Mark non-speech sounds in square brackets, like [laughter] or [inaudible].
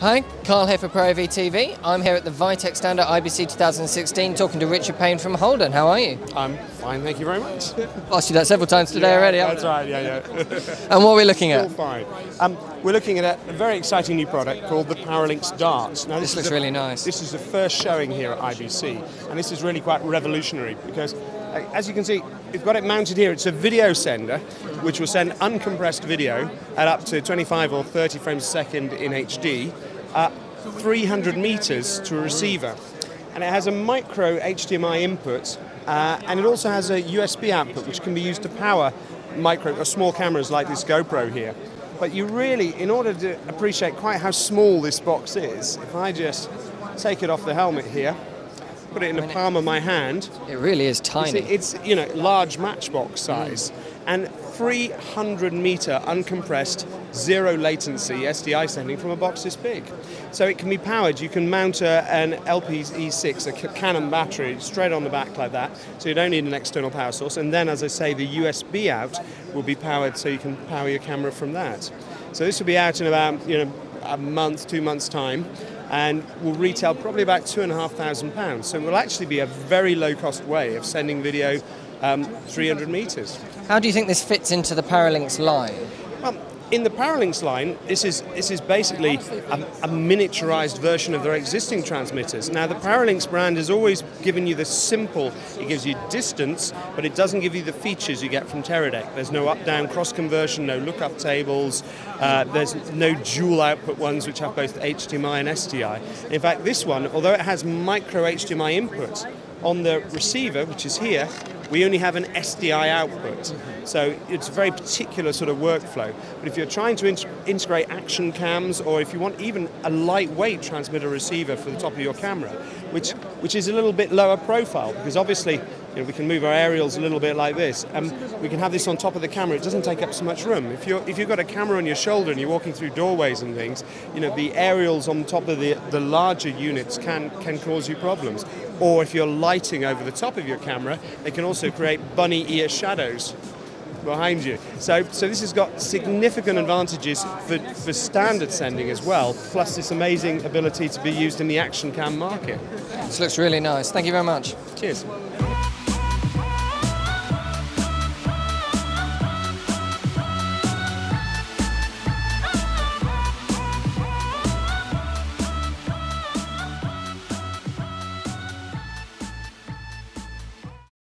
Hi, Carl here for ProAV. I'm here at the Vitec stand at IBC 2016 talking to Richard Payne from Holdan. How are you? I'm fine, thank you very much. I've Asked you that several times today yeah, already. That's right, yeah, yeah. [laughs] and what are we looking at? fine. Um, we're looking at a very exciting new product called the Paralinx Darts. Now, This is looks the- really nice. This is the first showing here at IBC, and this is really quite revolutionary because, as you can see, we've got it mounted here. It's a video sender, which will send uncompressed video at up to 25 or 30 frames a second in HD, uh, 300 meters to a receiver. And it has a micro HDMI input, uh, and it also has a USB output, which can be used to power micro or small cameras like this GoPro here. But you really, in order to appreciate quite how small this box is, if I just take it off the helmet here, put it in the palm of my hand, It really is it's, tiny. it's you know large matchbox size and 300 meter uncompressed zero latency SDI sending from a box this big. So it can be powered. You can mount a, an LP-E6, a Canon battery, straight on the back like that. So you don't need an external power source. And then, as I say, the USB out will be powered, so you can power your camera from that. So this will be out in about you know a month, two months time, and will retail probably about two and a half thousand pounds. So it will actually be a very low cost way of sending video um, 300 meters. How do you think this fits into the Paralinx line? Well, in the Paralinx line, this is this is basically a, a miniaturized version of their existing transmitters. Now, the Paralinx brand has always given you the simple. It gives you distance, but it doesn't give you the features you get from Teradek. There's no up-down cross conversion, no lookup tables. Uh, there's no dual output ones which have both HDMI and SDI. In fact, this one, although it has micro HDMI input on the receiver, which is here, we only have an SDI output. So it's a very particular sort of workflow. But if you're trying to int- integrate action cams, or if you want even a lightweight transmitter receiver for the top of your camera, which, which is a little bit lower profile, because obviously you know, we can move our aerials a little bit like this, and we can have this on top of the camera. It doesn't take up so much room. If, you're, if you've got a camera on your shoulder and you're walking through doorways and things, you know, the aerials on top of the, the larger units can, can cause you problems. Or if you're lighting over the top of your camera, they can also create bunny ear shadows behind you. So, so this has got significant advantages for, for standard sending as well, plus this amazing ability to be used in the action cam market. This looks really nice. Thank you very much. Cheers.